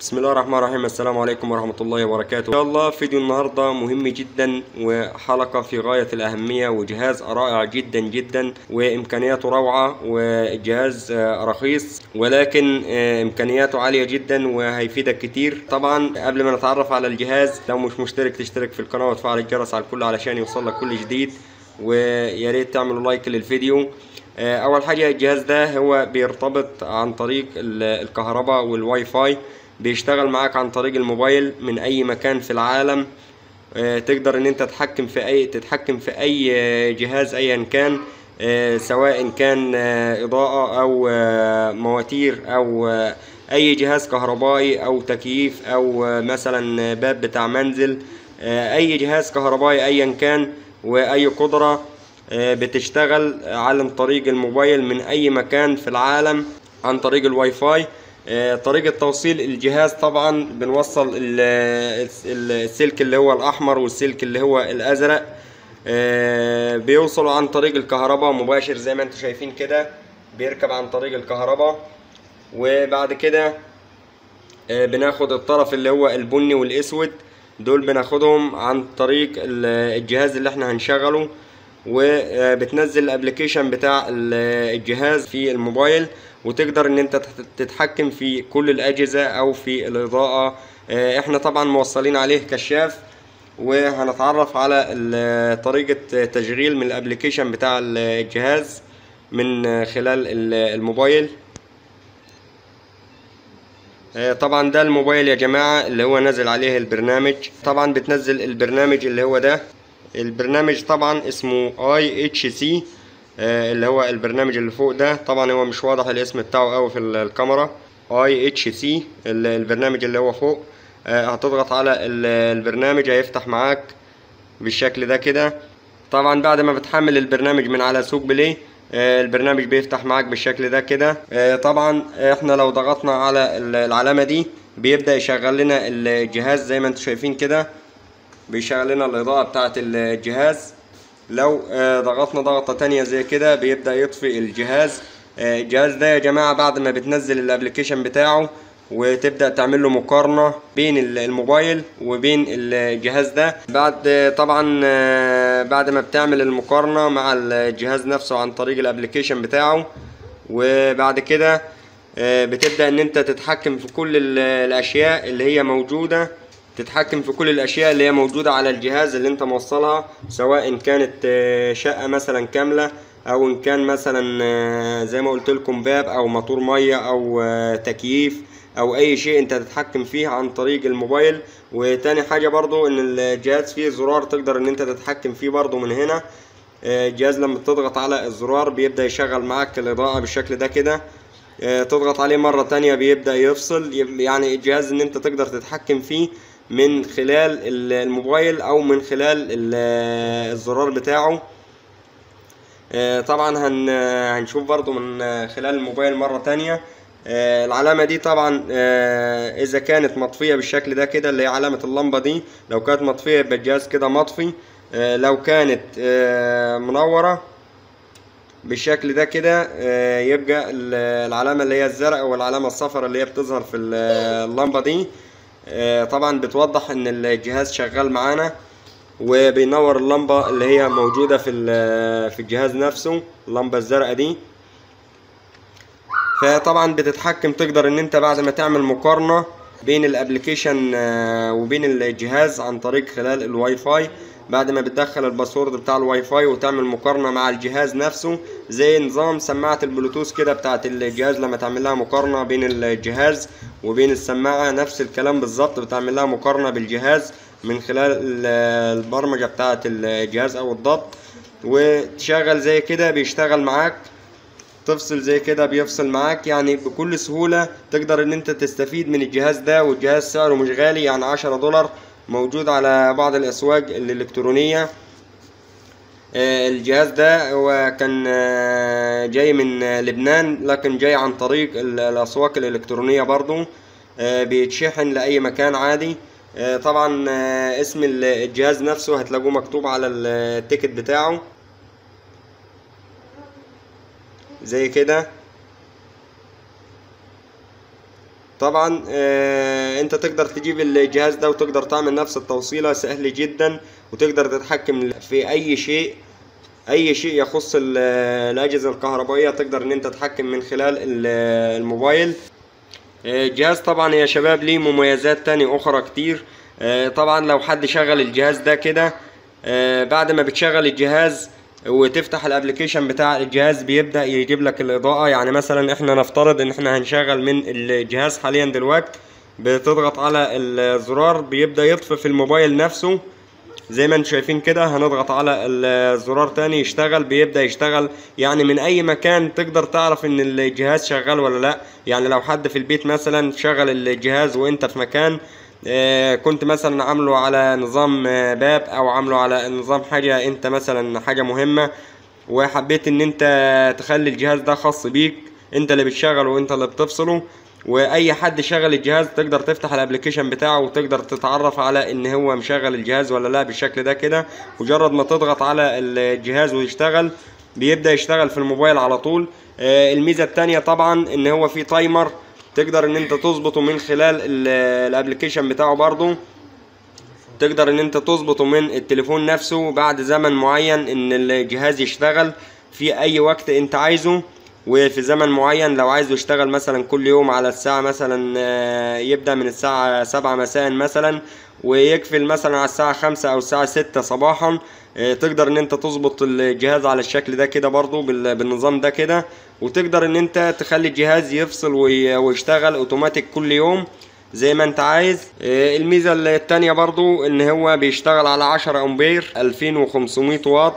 بسم الله الرحمن الرحيم. السلام عليكم ورحمة الله وبركاته. إن شاء الله فيديو النهاردة مهم جدا وحلقة في غاية الأهمية وجهاز رائع جدا جدا وإمكانياته روعة وجهاز آه، رخيص ولكن آه، إمكانياته عالية جدا وهيفيدك كتير. طبعا قبل ما نتعرف على الجهاز لو مش مشترك تشترك في القناة وتفعل الجرس على الكل علشان يوصلك كل جديد ويا ريت تعملوا like للفيديو. آه، أول حاجة الجهاز ده هو بيرتبط عن طريق ال- الكهرباء والواي فاي. بيشتغل معاك عن طريق الموبايل من أي مكان في العالم. آه، تقدر إن أنت تتحكم في أي تتحكم في أي آه، جهاز ايا كان آه، سواء كان إضاءة أو مواتير أو أي جهاز كهربائي أو تكييف أو مثلا باب بتاع منزل. أي جهاز كهربائي ايا كان وأي قدرة بتشتغل عن طريق الموبايل من أي مكان في العالم عن طريق الواي فاي. طريقة توصيل الجهاز طبعا بنوصل ال- ال- السلك اللي هو الأحمر والسلك اللي هو الأزرق. آه، بيوصلوا عن طريق الكهرباء مباشر زي ما أنتم شايفين كده بيركب عن طريق الكهرباء. وبعد كده آه، بناخد الطرف اللي هو البني والأسود. دول بناخدهم عن طريق ال- الجهاز اللي إحنا هنشغله. وبتنزل ال application بتاع ال- الجهاز في الموبايل. وتقدر إن أنت تت- تتحكم في كل الأجهزة أو في الإضاءة. آه، إحنا طبعا موصلين عليه كشاف وهنتعرف على طريقة تشغيل من ال application بتاع الجهاز من خلال ال- الموبايل. آه، طبعا ده الموبايل يا جماعة اللي هو نازل عليه البرنامج. طبعا بتنزل البرنامج اللي هو ده. البرنامج طبعا اسمه EHC اللي هو البرنامج اللي فوق ده. طبعا هو مش واضح الاسم بتاعه قوي في ال- الكاميرا. EHC البرنامج اللي هو فوق. آه، هتضغط على ال- البرنامج هيفتح معاك بالشكل ده كده. طبعا بعد ما بتحمل البرنامج من على سوق Play آه، البرنامج بيفتح معاك بالشكل ده كده. آه، طبعا إحنا لو ضغطنا على ال- العلامة دي بيبدأ يشغل لنا الجهاز زي ما أنتم شايفين كده. بيشغل لنا الإضاءة بتاعة الجهاز. لو آه، ضغطنا ضغطة تانية زي كده بيبدأ يطفي الجهاز. آه، الجهاز ده يا جماعة بعد ما بتنزل ال application بتاعه وتبدأ تعمل له مقارنة بين ال- الموبايل وبين الجهاز ده. بعد طبعا آه، بعد ما بتعمل المقارنة مع الجهاز نفسه عن طريق ال application بتاعه. وبعد كده بتبدأ إن أنت تتحكم في كل ال- الأشياء اللي هي موجودة. تتحكم في كل الأشياء اللي هي موجودة على الجهاز اللي أنت موصلها سواء إن كانت آه، شقة مثلا كاملة أو إن كان مثلا آه، زي ما قلت لكم باب أو موتور مية أو آه، تكييف أو أي شيء أنت تتحكم فيه عن طريق الموبايل. وتاني حاجة برضو إن الجهاز فيه زرار تقدر إن أنت تتحكم فيه برضو من هنا. الجهاز لما تضغط على الزرار بيبدأ يشغل معاك الإضاءة بالشكل ده كده. تضغط عليه مرة تانية بيبدأ يفصل يعني الجهاز إن أنت تقدر تتحكم فيه. من خلال ال- الموبايل أو من خلال ال- الزرار بتاعه. آه، طبعا هن هنشوف برضو من خلال الموبايل مرة تانية. آه، العلامة دي طبعا آه، إذا كانت مطفية بالشكل ده كده اللي هي علامة اللمبة دي لو كانت مطفية يبقى الجهاز كده مطفي. لو كانت منورة بالشكل ده كده يبقى ال- العلامة اللي هي الزرق والعلامة الصفراء اللي هي بتظهر في ال- اللمبة دي. طبعا بتوضح إن الجهاز شغال معانا وبينور اللمبة اللي هي موجودة في ال- في الجهاز نفسه اللمبة الزرقاء دي. فطبعا بتتحكم تقدر إن أنت بعد ما تعمل مقارنة بين ال application آه، وبين الجهاز عن طريق خلال الواي فاي. بعد ما بتدخل ال password بتاع الواي فاي وتعمل مقارنة مع الجهاز نفسه زي نظام سماعة البلوتوث كده بتاعت الجهاز لما تعمل لها مقارنة بين الجهاز وبين السماعة نفس الكلام بالظبط بتعمل لها مقارنة بالجهاز من خلال ال- البرمجة بتاعت الجهاز أو الضغط وتشغل زي كده بيشتغل معاك تفصل زي كده بيفصل معاك. يعني بكل سهولة تقدر إن أنت تستفيد من الجهاز ده والجهاز سعره مش غالي يعني عشرة دولار. موجود على بعض الأسواق الإلكترونية. آه، الجهاز ده هو كان آه، جاي من آه، لبنان لكن جاي عن طريق ال- الأسواق الإلكترونية برضو. بيتشحن لأي مكان عادي. طبعا اسم ال- الجهاز نفسه هتلاقوه مكتوب على التيكت بتاعه. زي كده. طبعا آه انت تقدر تجيب الجهاز ده وتقدر تعمل نفس التوصيلة سهل جدا وتقدر تتحكم في أي شيء أي شيء يخص ال- الأجهزة الكهربائية تقدر إن انت تتحكم من خلال ال- الموبايل. آه، الجهاز طبعا يا شباب ليه مميزات تاني أخرى كتير. آه، طبعا لو حد شغل الجهاز ده كده آه، بعد ما بتشغل الجهاز وتفتح الابليكيشن بتاع الجهاز بيبدأ يجيب لك الإضاءة. يعني مثلا إحنا نفترض إن إحنا هنشغل من الجهاز حاليا دلوقتي بتضغط على الزرار بيبدأ يطفي في الموبايل نفسه. زي ما أنتم شايفين كده هنضغط على الزرار تاني يشتغل بيبدأ يشتغل. يعني من أي مكان تقدر تعرف إن الجهاز شغال ولا لأ. يعني لو حد في البيت مثلا شغل الجهاز وإنت في مكان كنت مثلا عامله على نظام آه، باب أو عامله على نظام حاجة أنت مثلا حاجة مهمة وحبيت إن أنت تخلي الجهاز ده خاص بيك أنت اللي بتشغله وأنت اللي بتفصله وأي حد شغل الجهاز تقدر تفتح ال application بتاعه وتقدر تتعرف على إن هو مشغل الجهاز ولا لا بالشكل ده كده مجرد ما تضغط على الجهاز ويشتغل بيبدأ يشتغل في الموبايل على طول. آه، الميزة التانية طبعا إن هو في تايمر تقدر إن أنت تظبطه من خلال ال application بتاعه برضو تقدر إن أنت تظبطه من التليفون نفسه بعد زمن معين إن الجهاز يشتغل في أي وقت أنت عايزه. وفي زمن معين لو عايزه يشتغل مثلا كل يوم على الساعة مثلا آه، يبدأ من الساعة سبعة مساء مثلا ويقفل مثلا على الساعة خمسة أو الساعة ستة صباحا آه، تقدر إن أنت تظبط الجهاز على الشكل ده كده برضو بال- بالنظام ده كده وتقدر إن أنت تخلي الجهاز يفصل وي- ويشتغل أوتوماتيك كل يوم زي ما أنت عايز. آه، الميزة التانية برضو إن هو بيشتغل على 10 أمبير 2500 واط.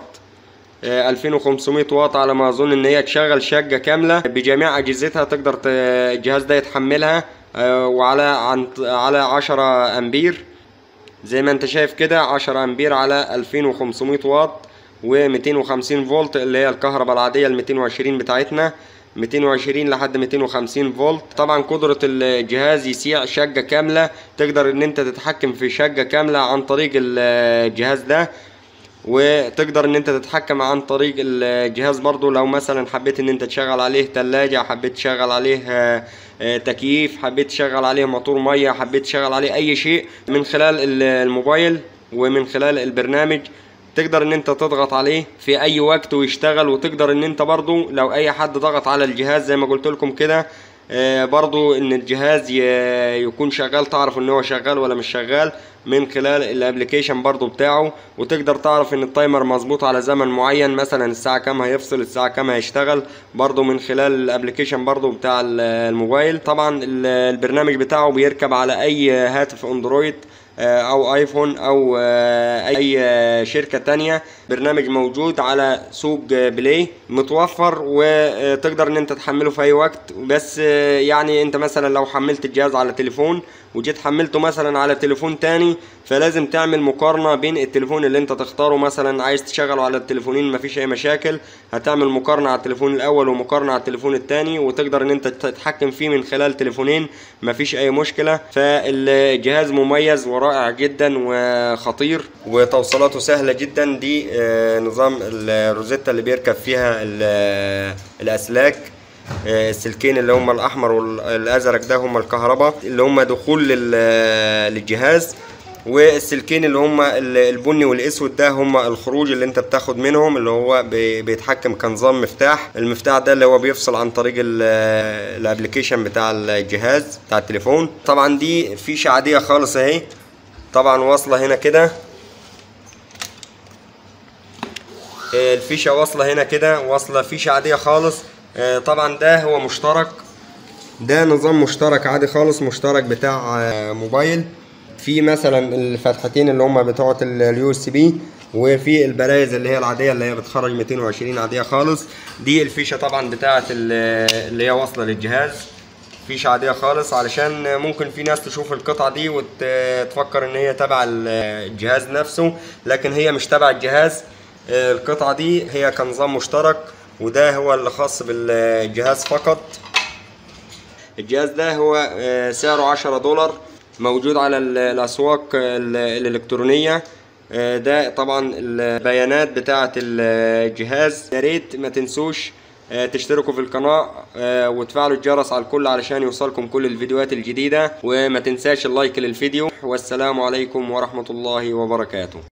2500 واط على ما أظن إن هي تشغل شقة كاملة. بجميع أجهزتها تقدر الجهاز ده يتحملها آه، وعلى عن على 10 أمبير. زي ما أنت شايف كده 10 أمبير على 2500 واط و250 فولت اللي هي الكهرباء العادية ال 220 بتاعتنا. 220 لحد 250 فولت. طبعا قدرة الجهاز يسيع شقة كاملة. تقدر إن أنت تتحكم في شقة كاملة عن طريق الجهاز ده. وتقدر إن أنت تتحكم عن طريق الجهاز برضو. لو مثلا حبيت إن أنت تشغل عليه تلاجة حبيت تشغل عليه آه، آه، تكييف حبيت تشغل عليه موتور مية حبيت تشغل عليه أي شيء من خلال ال- الموبايل ومن خلال البرنامج تقدر إن أنت تضغط عليه في أي وقت ويشتغل. وتقدر إن أنت برضو لو أي حد ضغط على الجهاز زي ما قلت لكم كده برضو إن الجهاز يكون شغال تعرف إن هو شغال ولا مش شغال من خلال ال application برضو بتاعه وتقدر تعرف إن التايمر مظبوط على زمن معين مثلا الساعة كام هيفصل الساعة كام هيشتغل برضو من خلال ال application برضو بتاع ال- الموبايل. طبعا ال- البرنامج بتاعه بيركب على أي هاتف أندرويد آه، أو آيفون أو آه، أي آه، شركة تانية. برنامج موجود على سوق آه، Play متوفر وتقدر إن أنت تحمله في أي وقت. بس آه، يعني أنت مثلا لو حملت الجهاز على تليفون وجيت حملته مثلا على تليفون تاني فلازم تعمل مقارنة بين التليفون اللي انت تختاره مثلا عايز تشغله على التليفونين مفيش أي مشاكل. هتعمل مقارنة على التليفون الأول ومقارنة على التليفون التاني وتقدر إن انت تتحكم فيه من خلال تليفونين مفيش أي مشكلة. فالجهاز مميز ورائع جدا وخطير وتوصيلاته سهلة جدا. دي آه، نظام الروزيتا اللي بيركب فيها ال- الأسلاك آه، السلكين اللي هم الأحمر والأزرق ده هم الكهرباء اللي هم دخول لل- للجهاز. والسلكين اللي هم ال- البني والأسود ده هم الخروج اللي انت بتاخد منهم اللي هو بي- بيتحكم كنظام مفتاح. المفتاح ده اللي هو بيفصل عن طريق ال- ال application بتاع الجهاز بتاع التليفون. طبعا دي فيشة عادية خالص اهي. طبعا واصلة هنا كده. الفيشة واصلة هنا كده واصلة فيشة عادية خالص. آه، طبعا ده هو مشترك. ده نظام مشترك عادي خالص مشترك بتاع آه، موبايل. في مثلا الفتحتين اللي هم بتوعة ال USB وفي البرايز اللي هي العادية اللي هي بتخرج 220 عادية خالص. دي الفيشة طبعا بتاعة ال- اللي هي واصلة للجهاز. فيشة عادية خالص. علشان ممكن في ناس تشوف القطعة دي وتفكر إن هي تبع الجهاز نفسه لكن هي مش تبع الجهاز. القطعة دي هي كنظام مشترك وده هو اللي خاص بالجهاز فقط. الجهاز ده هو آه، سعره 10 دولار. موجود على ال- الأسواق ال- الإلكترونية. آه، ده طبعا البيانات بتاعة الجهاز. يا ريت ما تنسوش آه، تشتركوا في القناة آه، وتفعلوا الجرس على الكل علشان يوصلكم كل الفيديوهات الجديدة. وما تنساش اللايك للفيديو. والسلام عليكم ورحمة الله وبركاته.